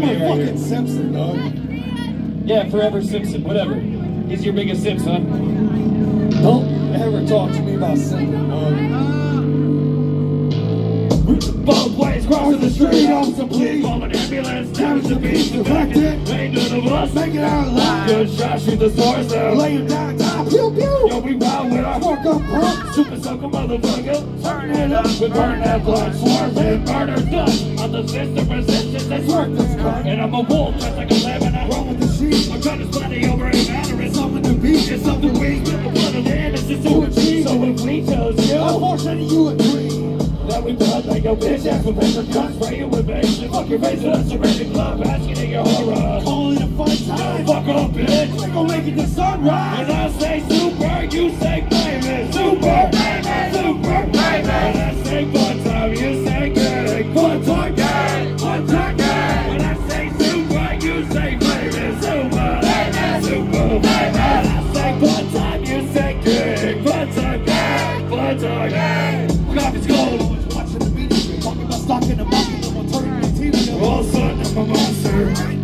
call me right fucking. Simpson, dog. Yeah, Forever Simpson, whatever. He's your biggest Simpson. huh? Don't ever talk to me about Simpson, dog. Both ways crossing the street, officer please. Call an ambulance, damage the beast, Deflected. Ain't none of us. Make it out alive. Good shot, shoot the stars down. Lay him down, down, pew, pew. Yo, we wild with our Fuck up, punk. Super sucker motherfucker. Turn it up We burn that blood. Swerve Swerving, murder done. On the system resistance, that's work this gun. And I'm a wolf, just like a lamb and I Wrong with the sheep. I'm trying to splatty over a matter. It's Something to beat. It's something we with the blood of the innocent to achieve. So if we chose you, Unfortunately, you your bitch ass with paper cuts, spray you with and fuck your face with a ceramic glove, asking in your horror. Call it a fun time. Fuck up, bitch. We gon' make it to sunrise. When I say super, you say famous. Super, famous, super, famous. When I say fun time, you say gang. Fun time, gang. Fun time, gang. When I say super, you say famous. Super, famous, super, famous. I say fun time, you say gang. Fun time, gang. Fun time, gang. Coffee's cold. Watching TV. All of a monster. I.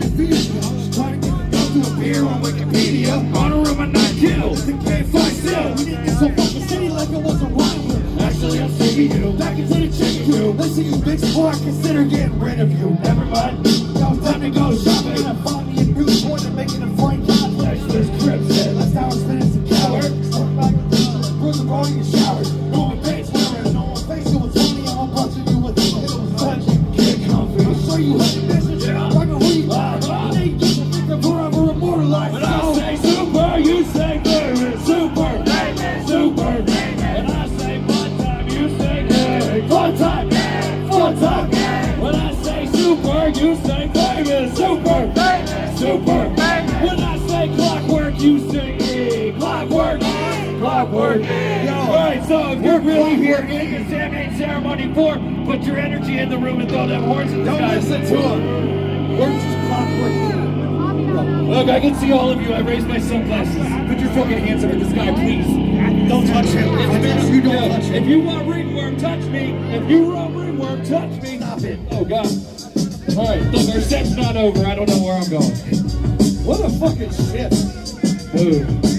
Trying to to appear on Wikipedia. On a room and not kill. Can't fight still. We didn't get fucking city like it was a rival. Actually, I'm seeing you. Back into the chicken see you big sport, consider getting rid of you. Never time to go shopping. Gonna find me a new sport and making a frank Flash contact. this crib set. Last hour spent as coward. Back in the toilet. Bruise the ball, you say famous. Super, famous, super, famous. When I say clockwork, you say E. Clockwork, clockwork. Alright, so if you're really here in the Samhain ceremony for, put your energy in the room and throw them horns in the Don't sky. listen to him. We're just clockwork. Look, I can see all of you. I raised my sunglasses. Put your fucking hands up at the sky, please. Don't touch him. I bet you don't touch If you want ringworm, touch me. If you want ringworm, touch me. Stop it. Oh, God. All right, look, our set's not over. I don't know where I'm going. What a fucking shit. Ooh.